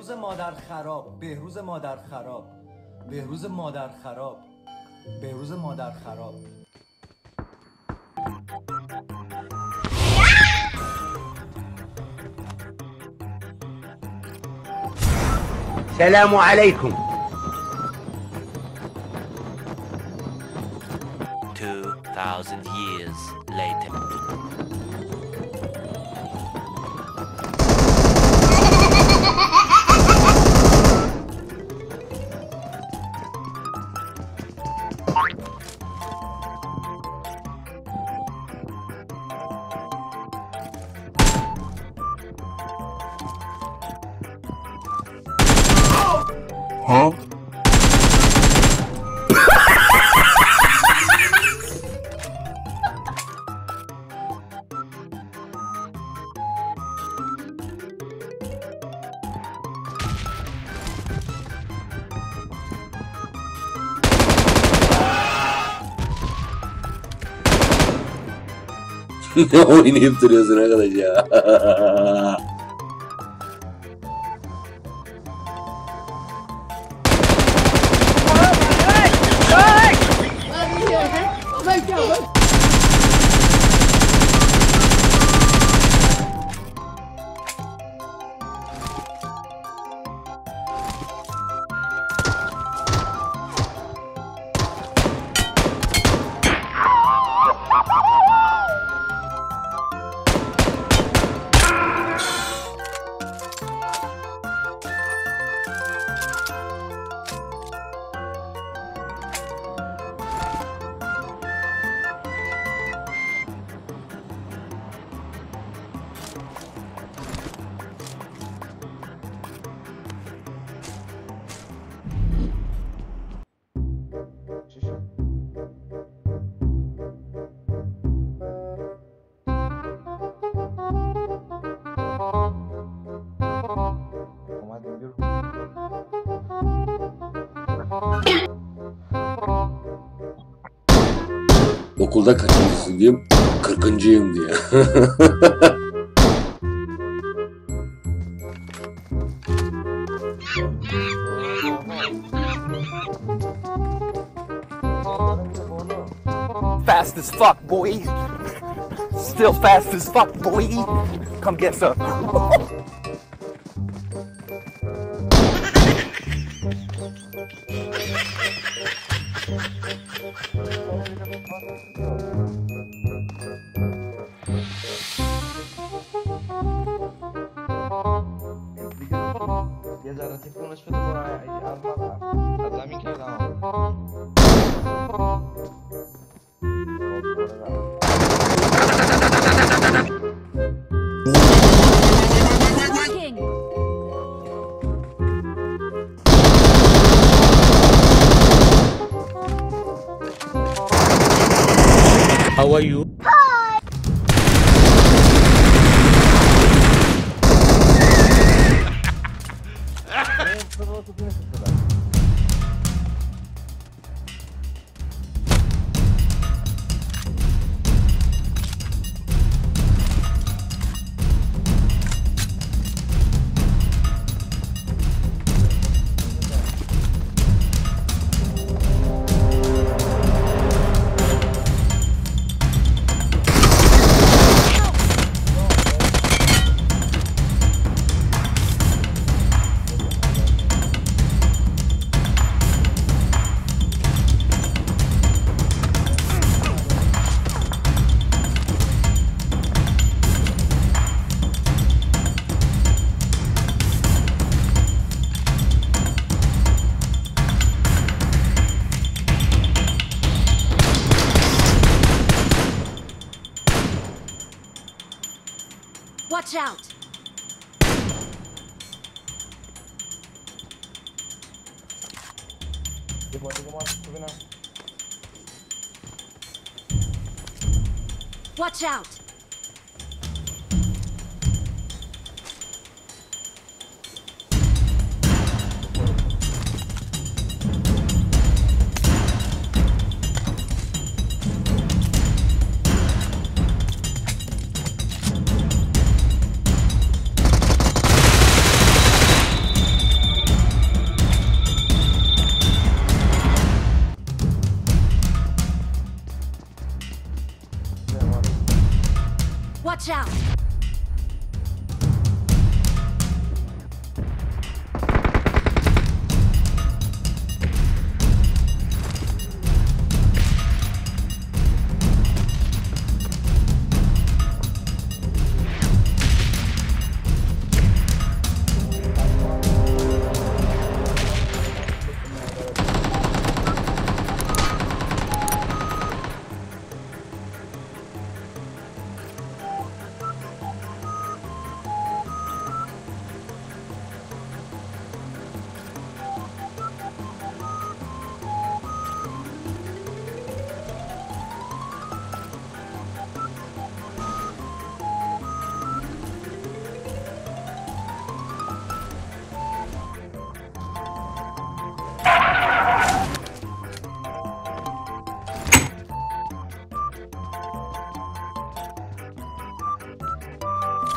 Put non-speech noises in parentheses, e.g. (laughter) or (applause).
بهروز مادر خراب بهروز مادر خراب بهروز مادر خراب بهروز مادر خراب سلام عليكم 2,000 years later. は no, ini terus senang kata je. Arkadaş ya? Okulda kaçıncısın diyeyim. Kırkıncıyım diye. (laughs) Fast as fuck, boy. Still fast as fuck, boy. Come get some. (laughs) Ha ha ha ha! How are you? Watch out! Good boy, good boy. Moving now. Watch out!